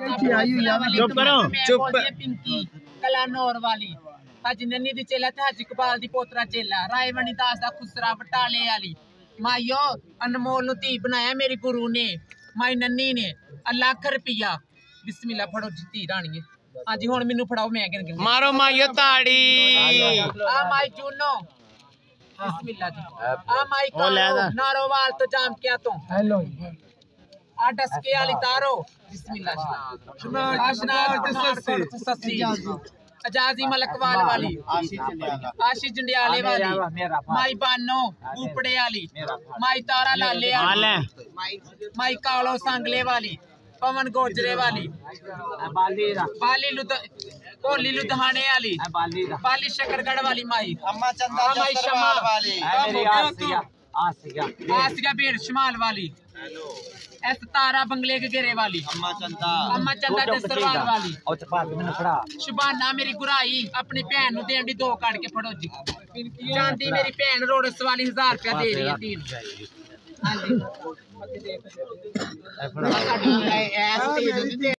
ਚੁੱਪ ਕਰੋ। ਚੁੱਪ। ਪਿੰਕੀ ਕਲਾਨੌਰ ਵਾਲੀ। ਹਜ ਨੰਨੀ ਦੀ ਚੇਲਾ ਤੇ ਹਜ ਕਬਾਲ ਦੀ ਪੋਤਰਾ ਚੇਲਾ। ਰਾਏਵਣੀ ਦਾਸ ਦਾ ਖੁਸਰਾ ਬਟਾਲੇ ਵਾਲੀ। ਮਾਇਓ ਅਨਮੋਲ ਨੂੰ ਧੀ ਬਣਾਇਆ ਮੇਰੀ ਗੁਰੂ ਨੇ। ਮਾਈ ਨੰਨੀ ਨੇ। ਲੱਖ ਰੁਪਿਆ ਬਿਸਮਿਲ੍ਲਾ ਫੜੋ ਜੀ ਧੀ ਰਾਣੀਏ ਹਾਂਜੀ ਹੁਣ ਮੈਨੂੰ ਫੜਾਓ ਮੈਂ ਗਿਣ ਮਾਰੋ ਮਾਈਓ ਤਾੜੀ। ਆ ਮਾਈ ਜੂਨੋ। ਬਿਸਮਿਲ੍ਲਾ ਜੀ। ਆ ਮਾਈ ਕਾਲੋ। ਨਾਰੋਵਾਲ ਤੋਂ ਜਾਮਕਿਆ ਤੋਂ। ਹੈਲੋ अजाजी मलकवाल वाली। आशीष जंडियाले। वाली। माई बानो ऊपड़े वाली माई तारा लाले वाली माई कालो सांगले वाली। पवन गोजरे वाली। बाली लुध कोली लुधियाने वाली बाली शकरगढ़ वाली माई। अम्मा चंदा माई शमा। वाली। आसिया आसिया बेड़ शिमाल वाली। एस्तारा बंगले के घेरे वाली। अम्मा चंदा। अम्मा चंदा वाली। और फड़ा। शुभाना मेरी गुराई। अपनी भैन नु दो काट के फड़ो जी। चांदी मेरी भैन रोडस वाली हज़ार रुपया दे रही है